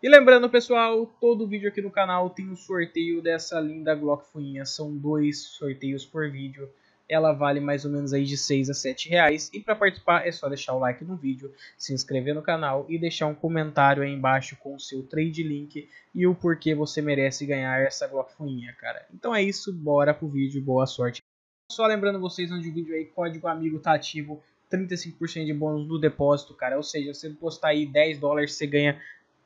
E lembrando, pessoal, todo vídeo aqui no canal tem um sorteio dessa linda Glock Fuinha. São dois sorteios por vídeo. Ela vale mais ou menos aí de 6 a 7 reais. E para participar é só deixar o like no vídeo, se inscrever no canal e deixar um comentário aí embaixo com o seu trade link e o porquê você merece ganhar essa Glock Fuinha, cara. Então é isso, bora pro vídeo, boa sorte. Só lembrando vocês onde o vídeo aí, código amigo tá ativo, 35% de bônus no depósito, cara. Ou seja, você postar aí 10 dólares, você ganha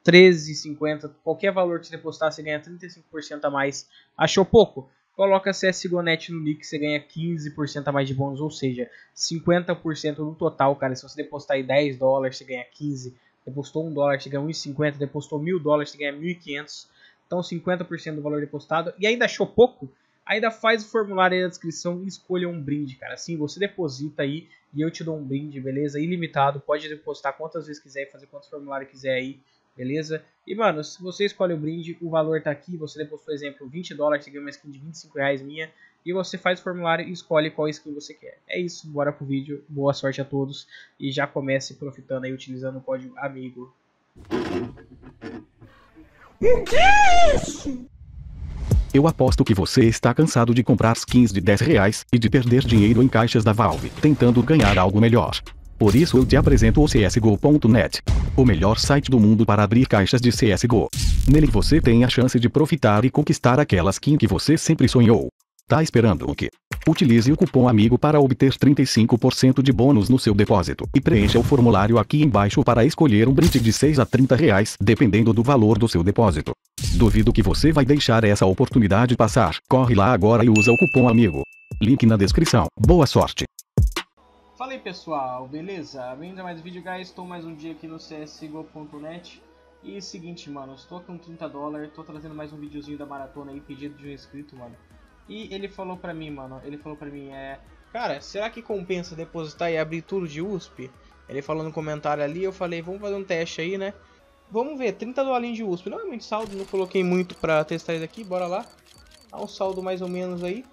13,50, qualquer valor que você depositar, você ganha 35% a mais. Achou pouco? Coloca CSGONET no nick, você ganha 15% a mais de bônus, ou seja, 50% no total, cara. Se você depositar aí 10 dólares, você ganha 15. Depositou 1 dólar, você ganha 1,50. Depositou 1.000 dólares, você ganha 1.500. Então 50% do valor depositado. E ainda achou pouco? Ainda faz o formulário aí na descrição e escolha um brinde, cara. Assim, você deposita aí e eu te dou um brinde, beleza? Ilimitado, pode depositar quantas vezes quiser, fazer quantos formulários quiser aí beleza? E, mano, se você escolhe o brinde, o valor tá aqui, você depositou, exemplo, 20 dólares, você ganha uma skin de 25 reais minha, e você faz o formulário e escolhe qual skin você quer. É isso, bora pro vídeo, boa sorte a todos, e já comece profitando aí, utilizando o código AMIGO. O que é isso? Eu aposto que você está cansado de comprar skins de 10 reais e de perder dinheiro em caixas da Valve, tentando ganhar algo melhor. Por isso eu te apresento o CSGO.net, o melhor site do mundo para abrir caixas de CSGO. Nele você tem a chance de profitar e conquistar aquela skin que você sempre sonhou. Tá esperando o quê? Utilize o cupom AMIGO para obter 35% de bônus no seu depósito e preencha o formulário aqui embaixo para escolher um brinde de 6 a 30 reais, dependendo do valor do seu depósito. Duvido que você vai deixar essa oportunidade passar. Corre lá agora e usa o cupom AMIGO. Link na descrição. Boa sorte! Fala aí pessoal, beleza? Bem-vindo a mais um vídeo, guys. Estou mais um dia aqui no CSGO.net E seguinte, mano, estou com 30 dólares, estou trazendo mais um videozinho da maratona aí, pedido de um inscrito, mano. E ele falou pra mim, mano, ele falou pra mim, é... Cara, será que compensa depositar e abrir tudo de USP? Ele falou no comentário ali, eu falei, vamos fazer um teste aí, né? Vamos ver, 30 dólares de USP, não é muito saldo, não coloquei muito pra testar isso aqui, bora lá. Dá um saldo mais ou menos aí.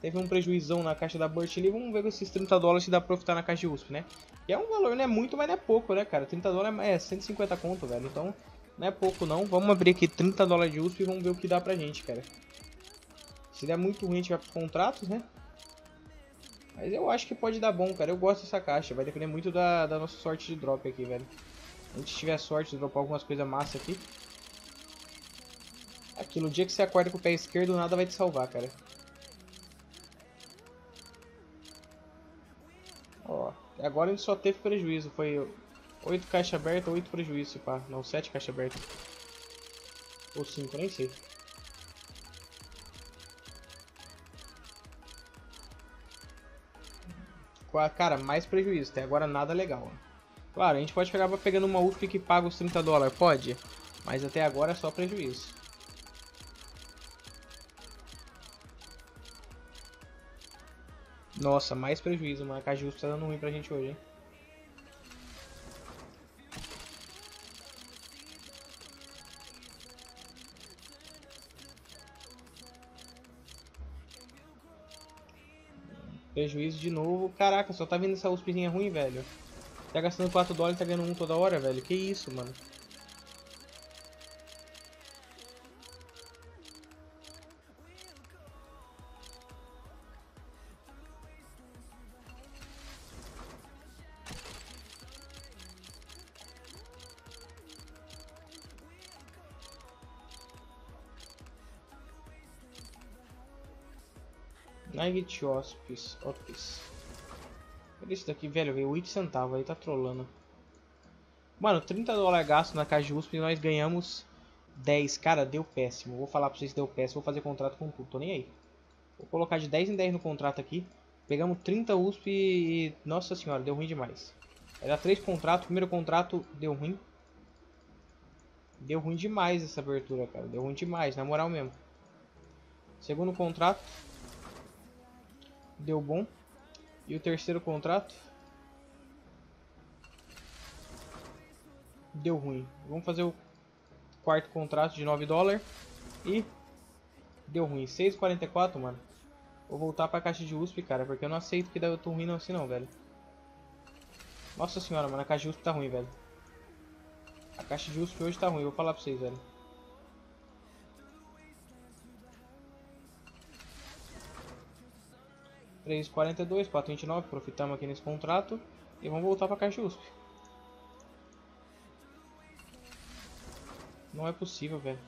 Teve um prejuízo na caixa da Burt ali. Vamos ver com esses 30 dólares se dá pra profitar na caixa de USP, né? E é um valor, não é muito, mas não é pouco, né, cara? 30 dólares é 150 conto, velho. Então, não é pouco, não. Vamos abrir aqui 30 dólares de USP e vamos ver o que dá pra gente, cara. Se der muito ruim, a gente vai pros contratos, né? Mas eu acho que pode dar bom, cara. Eu gosto dessa caixa. Vai depender muito da, da nossa sorte de drop aqui, velho. Se a gente tiver sorte de dropar algumas coisas massa aqui. Aqui, no dia que você acorda com o pé esquerdo, nada vai te salvar, cara. Agora ele só teve prejuízo. Foi 8 caixas abertas, 8 prejuízo, pá. Não, 7 caixas abertas. Ou 5, nem sei. Cara, mais prejuízo. Até agora nada legal. Claro, a gente pode pegar pegando uma UFP que paga os 30 dólares. Pode. Mas até agora é só prejuízo. Nossa, mais prejuízo, mano. Caju tá dando ruim pra gente hoje, hein? Prejuízo de novo. Caraca, só tá vindo essa USPzinha ruim, velho. Tá gastando 4 dólares e tá ganhando 1 toda hora, velho. Que isso, mano. Nugget Hospice. Hospice. Olha esse daqui, velho. Veio 8 centavos aí, tá trolando. Mano, 30 dólares gasto na caixa de USP e nós ganhamos 10. Cara, deu péssimo. Vou falar pra vocês que deu péssimo. Vou fazer contrato com tudo. Tô nem aí. Vou colocar de 10 em 10 no contrato aqui. Pegamos 30 USP e... Nossa senhora, deu ruim demais. Era 3 contratos. Primeiro contrato deu ruim. Deu ruim demais essa abertura, cara. Deu ruim demais, na moral mesmo. Segundo contrato deu bom. E o terceiro contrato deu ruim. Vamos fazer o quarto contrato de 9 dólares e deu ruim. 6,44, mano. Vou voltar pra caixa de USP, cara, porque eu não aceito que deu tão ruim não assim não, velho. Nossa senhora, mano, a caixa de USP tá ruim, velho. A caixa de USP hoje tá ruim, vou falar pra vocês, velho. Três quarenta e dois, quatro vinte e nove, profitamos aqui nesse contrato e vamos voltar para a caixa USP. Não é possível, velho.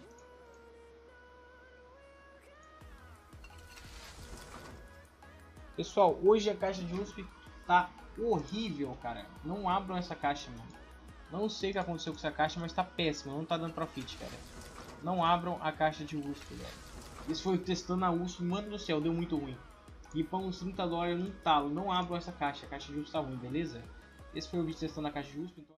Pessoal, hoje a caixa de USP tá horrível, cara. Não abram essa caixa, mano. Não sei o que aconteceu com essa caixa, mas tá péssima. Não tá dando profit, cara. Não abram a caixa de USP, velho. Isso foi testando a USP, mano do céu, deu muito ruim. E para uns 30 dólares num talo. Não abram essa caixa. A caixa de USP tá ruim, beleza? Esse foi o vídeo testando a caixa de USP. Então...